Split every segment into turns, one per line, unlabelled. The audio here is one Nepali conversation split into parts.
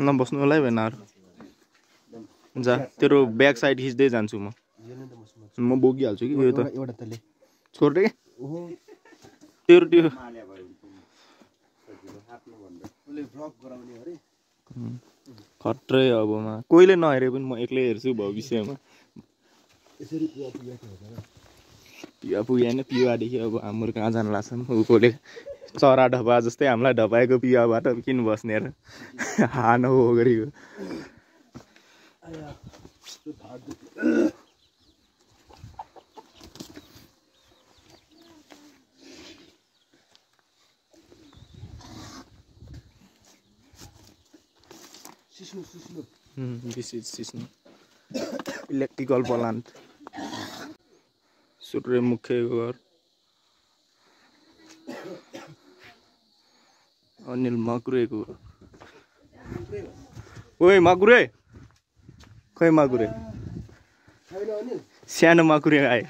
ल बस्नु होला है भेनाहरू जा तेरो ब्याक साइड खिच्दै जान्छु म। म बोकिहाल्छु कि यो त। छोड्दै तेरो त्यो। खत्रै अबमा कोहीले नहेरे पनि म एक्लै हेर्छु भविष्यमा।
पुवा
पुगेन पिवादेखि अब हाम्रो कहाँ जानु लाग्छ उकोले चरा ढपा जस्तै हामीलाई ढपाएको पिवाबाट किन बस्ने र हान हो गरेको इलेक्ट्रिकल प्लान्ट। मुख्यको घर। अनिल मकुरेको ओए मकुरे खै मकुरे सानो मकुरे आयो।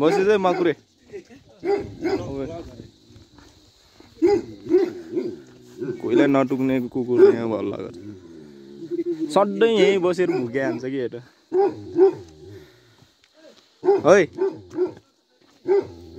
बसेछ मकुरे कोहीलाई नटुक्ने कुकुर यहाँ भल्ला गर्छ सधैँ यहीँ बसेर भुकिया हान्छ कि हेर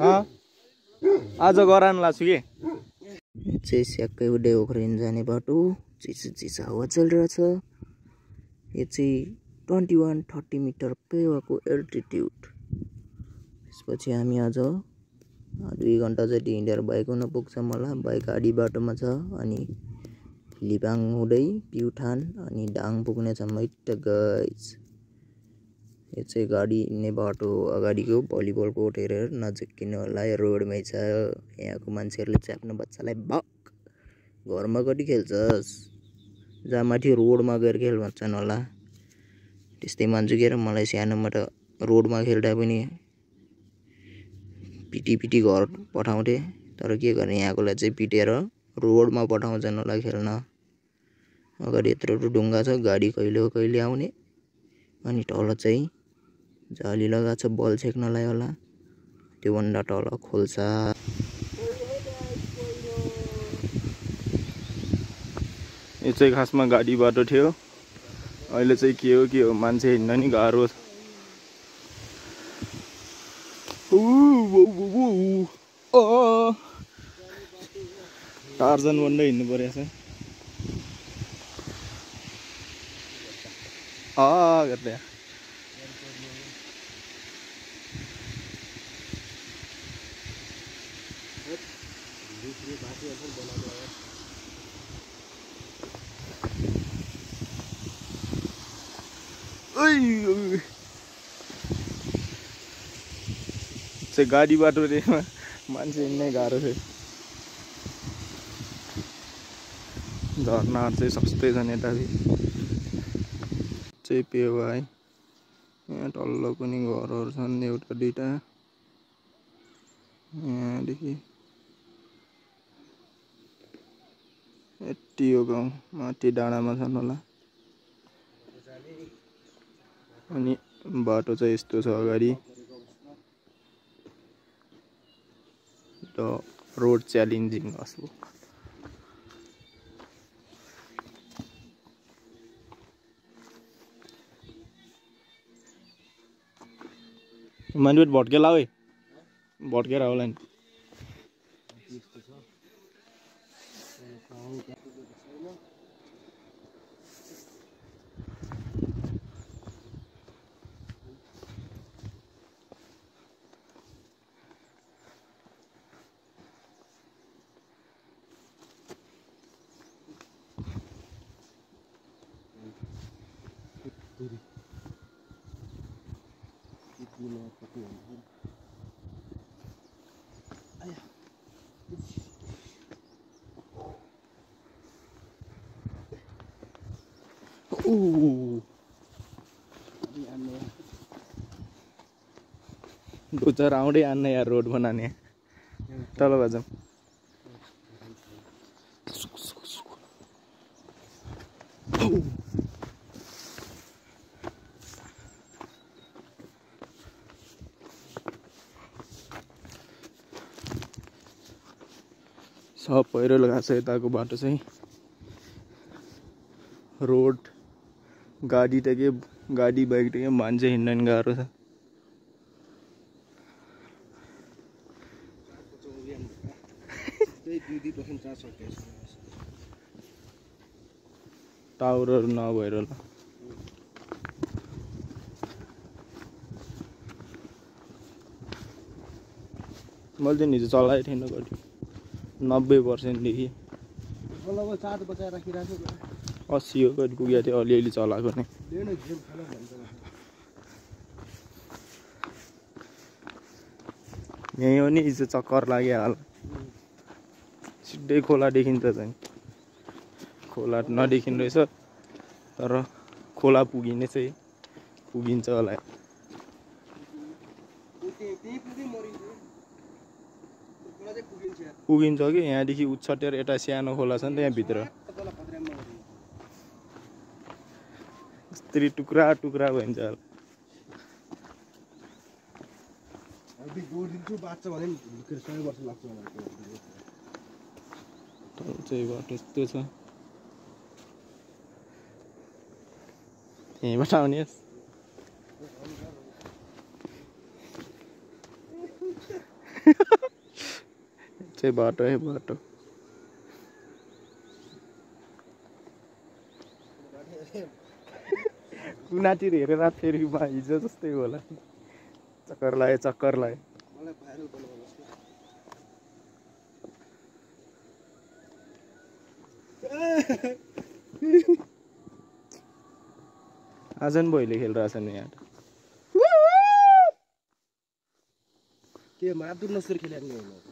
है? आज गराउनु लाग्छु कि
चाहिँ स्याक्कै उडे उख्रिन जाने बाटो चिसो चिसो हावा चलिरहेछ यो चाहिँ ट्वेन्टी वान थर्टी मिटर पेवाको एल्टिट्युड त्यसपछि हामी आज दुई घन्टा जति हिँडेर बाइक हुन पुग्छ मलाई बाइक आडी बाटोमा छ अनि लिबाङ हुँदै प्युठान अनि डाङ पुग्नेछ मैट गाइज यो चाहिँ गाडी हिँड्ने बाटो अगाडिको भलिबल कोर्ट हेरेर नजिकिनु होला यो रोडमै छ। यहाँको मान्छेहरूले चाहिँ आफ्नो बच्चालाई भक घरमा कति खेल्छस्? जहाँ माथि रोडमा गएर खेल भन्छन् होला। त्यस्तै मान्छु के र मलाई सानोमा त रोडमा खेल्दा पनि पिटी पिटी घर पठाउँथे। तर के गर्ने? यहाँकोलाई चाहिँ पिटेर रोडमा पठाउँछन् होला खेल्न। अगाडि यत्रो ढुङ्गा छ गाडी कहिले कहिले आउने? अनि तल चाहिँ जाली लगाएको छ बल छेक्नलाई होला। त्योभन्दा तल खोल्सा।
यो चाहिँ खासमा गाडी बाटो थियो। अहिले चाहिँ के हो के हो? मान्छे हिँड्न नि गाह्रो। टार्जन बन्दै हिँड्नु परेको छ। अँ गर्दै ओइ, ओइ। चाहिँ गाडी बाटो रे मान्छे हिँड्नै गाह्रो थियो झर्नाहरू चाहिँ सस्तै छन् यता चाहिँ पेवा है यहाँ तल्लो पनि घरहरू छन् एउटा दुइटा। यहाँदेखि यति हो गाउँ माथि डाँडामा छन् होला। अनि बाटो चाहिँ यस्तो छ अगाडि। द रोड च्यालेन्जिङ มันดูดบอดแกเล่าเอ้บอดแกเราเลย मान्छे भट्केला है भट्केर होला नि ऊ डोचर आउँदै आन्न यार रोड बनाने। तल बाजम सब पहिरो गएको छ यताको बाटो चाहिँ रोड गाडी त के गाडी बाइक त के मान्छे हिँड्न गाह्रो छ टावरहरू नभएर होला मैले चाहिँ हिजो चलाएको थिइनँ कति नब्बे पर्सेन्टदेखि। अस्सी हो कति पुगेको थियो अलिअलि चलाएको नि। यहीँ हो नि हिजो चक्कर लाग्यो होला। सिधै खोला देखिन्छ चाहिँ। खोला नदेखिने रहेछ तर खोला पुगिने चाहिँ पुगिन्छ होला
त्यही त्यही पुगै मरिन्छ खोला चाहिँ पुगिन्छ
कि? यहाँदेखि उछटेर यता सानो खोला छ नि त यहाँभित्र। यस्तरी टुक्रा टुक्रा भइन्छ बाटो यस्तो छ। यहीँबाट आउने चाहिँ बाटो है बाटो। कुनातिर हेरेर फेरि हिजो जस्तै होला चक्कर लाग्यो चक्कर लाग्यो
मलाई भाइरल बनाउनुहोस् न
यहाँ
के मादुर नसुर खेलेको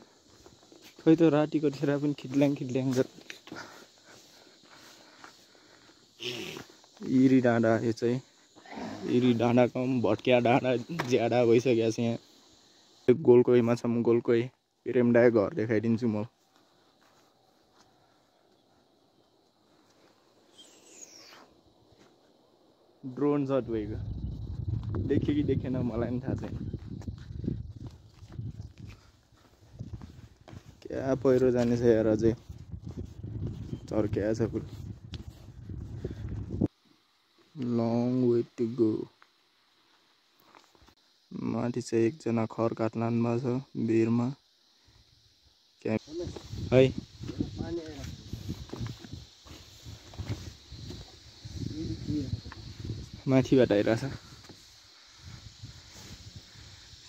खै त रातिको खेर पनि खिट्ल्याङ खिट्ल्याङ इरी डाँडा यो चाहिँ इरी डाँडाको भट्किया डाँडा ज्याडा भइसकेको छ यहाँ। गोलकोहीमा छ म गोलकोही प्रेमडाय घर देखाइदिन्छु म। ड्रोन सट भएको। देखेँ कि देखेन मलाई पनि थाहा छैन। क्या पहिरो जाने छ यार अझै चर्किया छ पुरा। लङ वे टु गो माथि चाहिँ एकजना खर काट्न लानुभएको छ भिरमा है। माथिबाट आइरहेछ।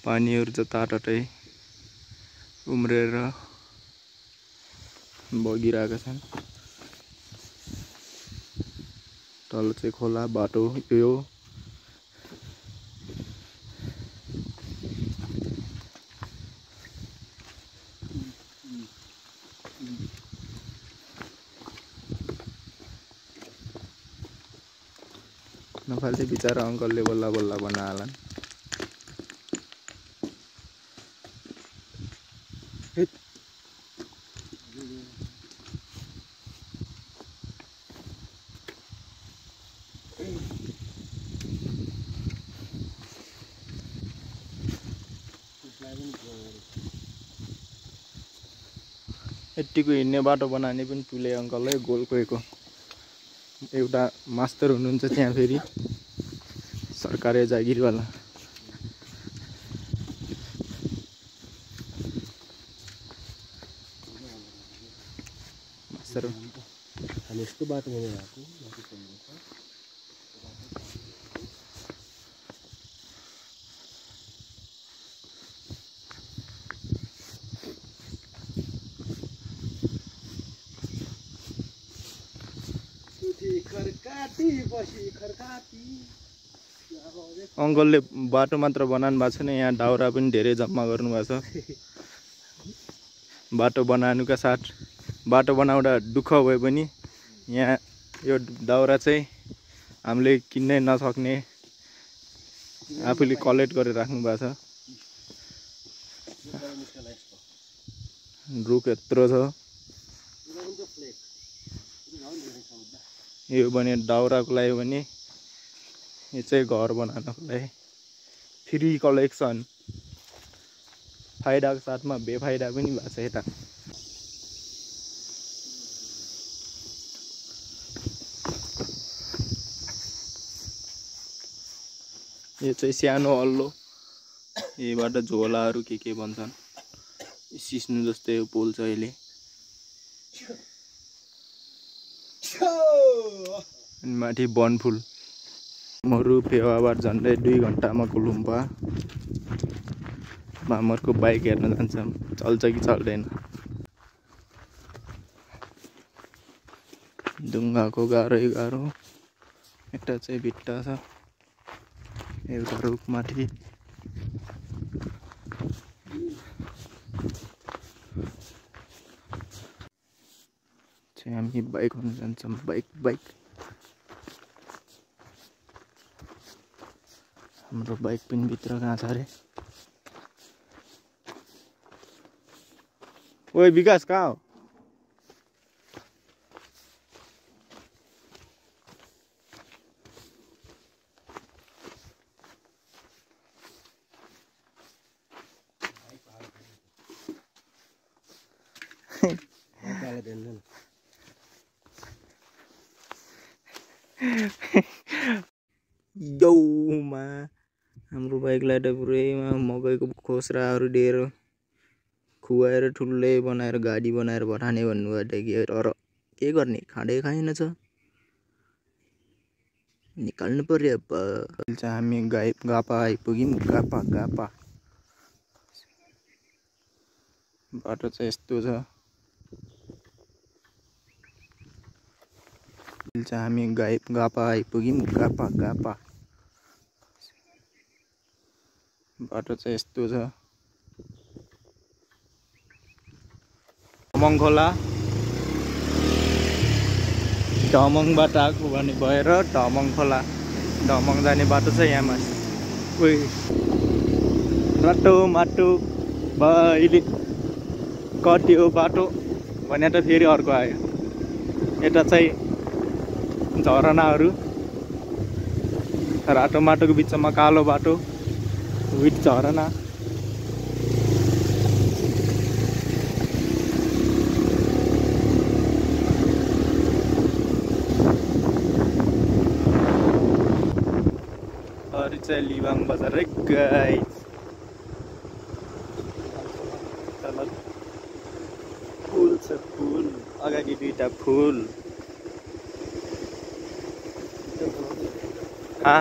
पानीहरू जताततै उम्रेर बगिरहेका छन् तल चाहिँ खोला बाटो यो। नफाल्ने बिचरा अङ्कलले बल्ल बल्ल बनाहालन् यत्तिको हिँड्ने बाटो बनाउने पनि टुले अङ्कल है गोलकोएको एउटा मास्टर हुनुहुन्छ त्यहाँ फेरि। सरकारी जागिरवाला। मास्टर।
यस्तो बाटोमा गएको
अङ्कलले बाटो मात्र बनाउनु भएको छैन यहाँ दाउरा पनि धेरै जम्मा गर्नुभएको छ। बाटो बनाउनुका साथ बाटो बनाउँदा दुःख भए पनि यहाँ यो दाउरा चाहिँ हामीले किन्नै नसक्ने आफूले कलेक्ट गरेर राख्नु भएको छ। रुख यत्रो छ। यो भने दाउराको लागि भने यो चाहिँ घर बनाउनको लागि। फ्री कलेक्सन फाइदाको साथमा बेफाइदा पनि भएको छ यता। यो चाहिँ सानो अल्लो। यहीबाट झोलाहरू के के भन्छन्? सिस्नु जस्तै पोल्छ अहिले। अनि माथि बनफुल मरु फेवाबाट झन्डै दुई घन्टामा गुलुम्बा। मामरको बाइक हेर्न जान्छौँ। चल्छ कि चल्दैन? ढुङ्गाको गाह्रै गाह्रो। यता चाहिँ भिट्टा छ। एउटा रुखमाथि चाहिँ हामी बाइकमा जान्छौँ। Bike bike. हाम्रो बाइक पनि भित्र कहाँ छ अरे ओए विकास कहाँ हो
मजाले दिन्छ नि
यौमा त पुरैमा मकैको खोस्राहरू दिएर खुवाएर ठुलै बनाएर गाडी बनाएर पठाने भन्नुभयो कि? तर के गर्ने? खाँदै खाएन छ। निकाल्नु
चाहिँ हामी गाई गापा आइपुग्यौँ। गापा गापा। बाटो चाहिँ यस्तो छ। हामी गाई गापा आइपुग्यौँ। गापा गापा। बाटो चाहिँ यस्तो छ ढमङ खोला ढमङबाट आएको भने भएर ढमङ खोला ढमङ जाने बाटो छ यहाँ माथि उही राटो माटो अहिले कट्यो बाटो भने त फेरि अर्को आयो यता चाहिँ झरनाहरू रातो माटोको बिचमा कालो बाटो विथ झरना अरू चाहिँ लिबाङ बजार है गाई तल फुल छ फुल. अगाडि दुईवटा फुल. हा?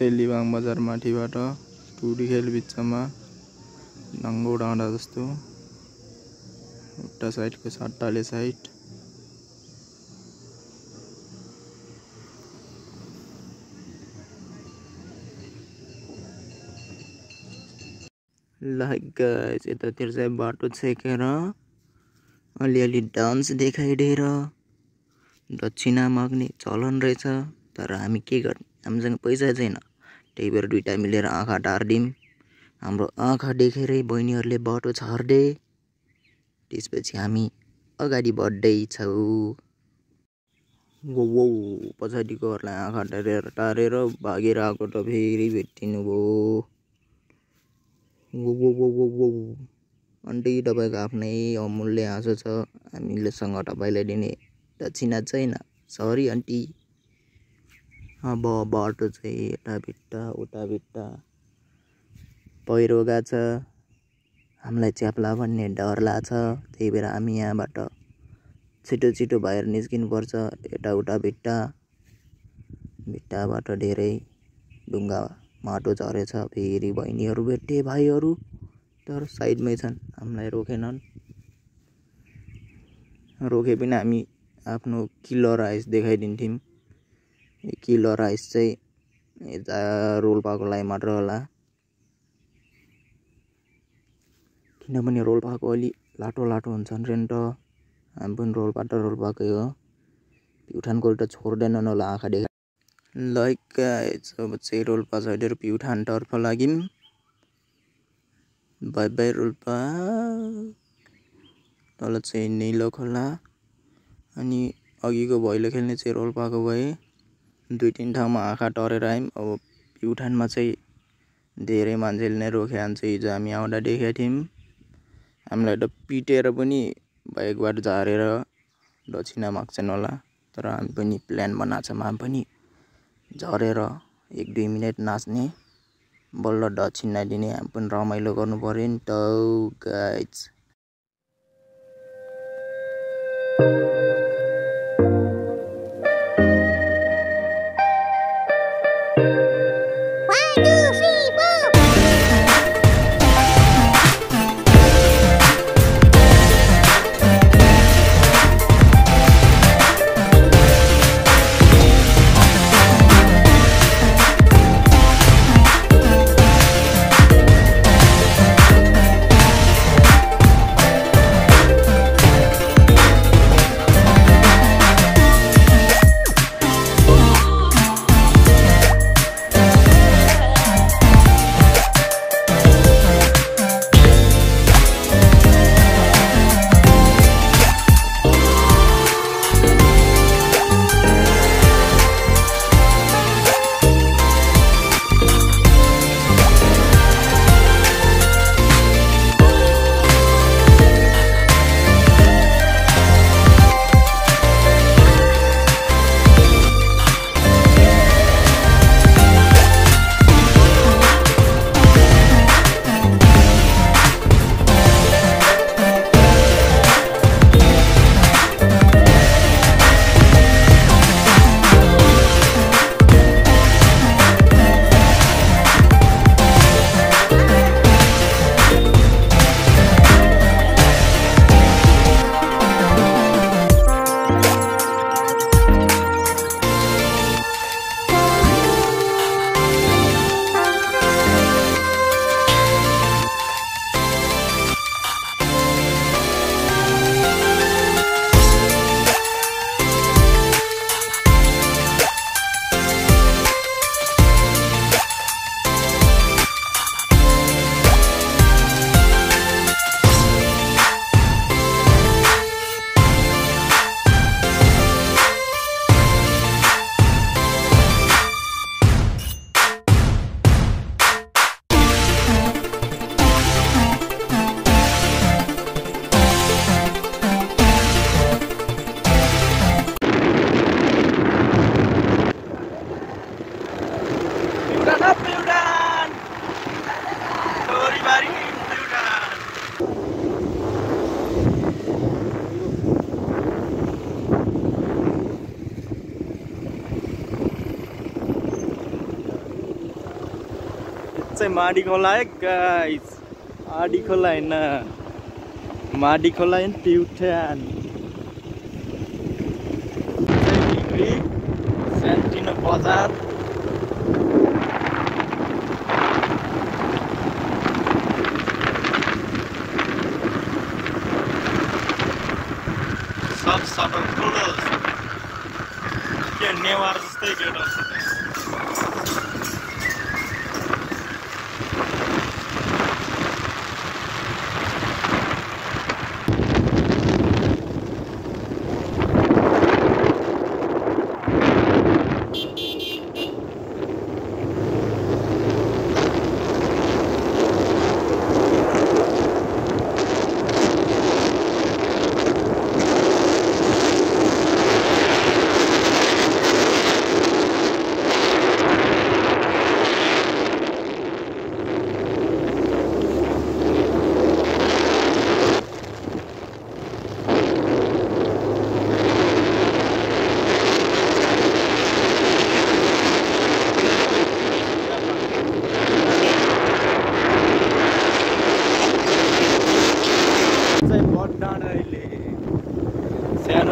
चाहिँ लिबाङ बजार माथिबाट टुडिखेल बिचमा नाङ्गो डाँडा जस्तो एउटा साइडको सट्टाले साइड।
गाइस यतातिर चाहिँ बाटो छेकेर अलिअलि डान्स देखाइदिएर दक्षिणा माग्ने चलन रहेछ तर हामी के गर्ने? हामीसँग पैसा छैन। त्यही भएर दुइटा मिलेर आँखा टारिदिउँ हाम्रो आँखा देखेरै बहिनीहरूले बाटो छार्दे त्यसपछि हामी अगाडि बढ्दैछौँ वो पछाडिकोहरूलाई आँखा टारेर टारेर भागेर आएको त फेरि भेटिनु भयो आन्टी तपाईँको आफ्नै अमूल्य हाँसो छ। हामीलेसँग तपाईँलाई दिने दक्षिणा छैन। सरी आन्टी अब बाटो चाहिँ यता भिट्टा उता भिट्टा पहिरो गएको छ हामीलाई च्याप्ला भन्ने डर लाग्छ। त्यही भएर हामी यहाँबाट छिटो छिटो भएर निस्किनुपर्छ यता उता भिट्टा भिट्टाबाट धेरै ढुङ्गा माटो झरेछ फेरि बहिनीहरू भेटे भाइहरू तर साइडमै छन् हामीलाई रोकेनन्। रोके पनि हामी आफ्नो किलर आइस देखाइदिन्थ्यौँ। यो किलर आइस चाहिँ यता रोल्पाको लागि मात्र होला किनभने रोल्पाको अलि लाटो लाटो हुन्छ नि त हामी पनि रोल्पा त रोल्पाकै हो प्युठानको त छोड्दैनन् होला आँखा देखा लाइक अब चाहिँ रोल्पा झरेर प्युठानतर्फ लाग्यौँ बाई बाई रोल्पा तल चाहिँ निलो खोला अनि अघिको भैलो खेल्ने चाहिँ रोल्पाको भए दुई तिन ठाउँमा आँखा टरेर आयौँ। अब प्युठानमा चाहिँ धेरै मान्छेले नै रोक्यान्छ हिजो हामी आउँदा देखेका थियौँ। हामीलाई त पिटेर पनि बाइकबाट झारेर दक्षिणा माग्छन् होला। तर हामी पनि प्लान बनाएको छौँ। हामी पनि झरेर एक दुई मिनट नाच्ने बल्ल दक्षिणा दिने हामी पनि रमाइलो गर्नु पऱ्यो नि त गाइज
चाहिँ माडी खोला है गाइस आडी खोला होइन। माडी खोला होइन प्युठान सेन्टिनो बजार।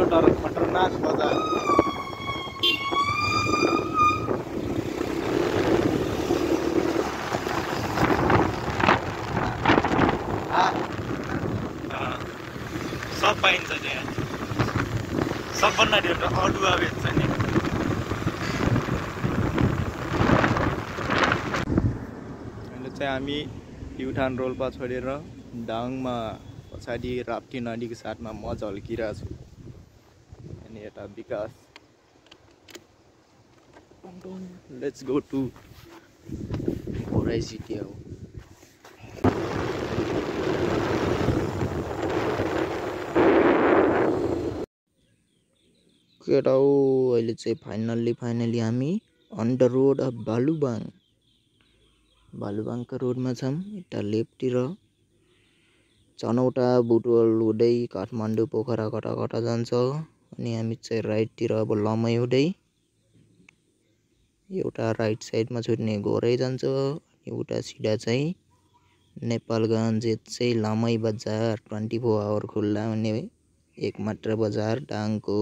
सानो तर खतरनाक बजार सब पाइन्छ त्यहाँ सबभन्दा ढेर त अदुवा बेच्छ नि चाहिँ हामी प्युठान रोल्पा छोडेर डाङमा पछाडि राप्ती नदीको साथमा म झल्किरहेको छु यता विकास लेट्स गो टु
सिटी हो केटा हो अहिले चाहिँ फाइनल्ली फाइनल्ली हामी on the road of Bhalubang भालुबाङको रोडमा छौँ यता लेफ्टतिर चनौटा बुटवल हुँदै काठमाडौँ पोखरा कटा कटा जान्छ अनि हामी चाहिँ राइटतिर अब लमै हुँदै एउटा राइट साइडमा छुट्ने घोरै जान्छ। उता सिधा चाहिँ नेपालगञ्ज चाहिँ लामै बजार ट्वेन्टी फोर आवर खुल्ला हुने एक मात्र बजार डाङको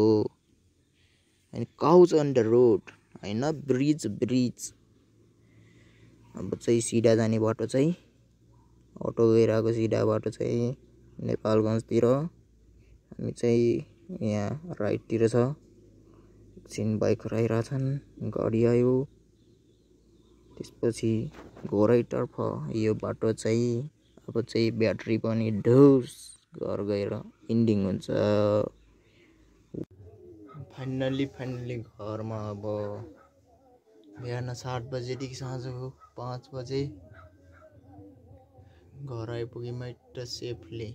अनि काउच अन द रोड होइन ब्रिज ब्रिज अब चाहिँ सिधा जाने बाटो चाहिँ अटो गइरहेको सिधा बाटो चाहिँ नेपालगञ्जतिर। हामी चाहिँ यहाँ राइटतिर छ। एकछिन बाइक हराइरहेछन्। गाडी आयो। त्यसपछि घोरैतर्फ यो बाटो चाहिँ अब चाहिँ ब्याट्री पनि ढुस घर गएर इन्डिङ हुन्छ। फाइनल्ली फाइनल्ली घरमा अब बिहान सात बजेदेखि साँझको पाँच बजे घर आइपुग्यौँ सेफली